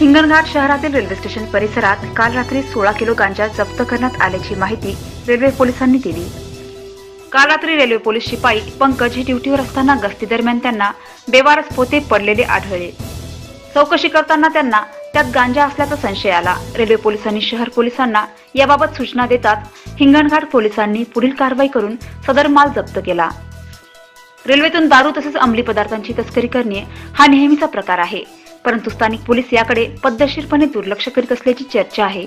हिंगणघाट शहरातील railway station परिसरात काल रात्री सोळा किलो गांजा जप्त करण्यात आल्याची माहिती रेल्वे पोलिसांनी दिली. काल रात्री रेल्वे पोलीस शिपाई पंकज हे ड्युटीवर असताना गस्ती दरम्यान त्यांना बेवारस पोते पडलेले आढळले. चौकशी करताना त्यांना त्यात गांजा असल्याचा संशय आला. रेल्वे पोलिसांनी शहर पोलिसांना याबाबत सूचना देतात हिंगणघाट पोलिसांनी पुढील कारवाई करून सदर माल जप्त केला. रेल्वेतून दारू तसेच अंमली पदार्थांची तस्करी करणे हा नेहमीचा प्रकार आहे. परंतु स्थानिक पोलीस याकडे पद्धतशीरपणे दुर्लक्ष करीत असल्याची चर्चा आहे.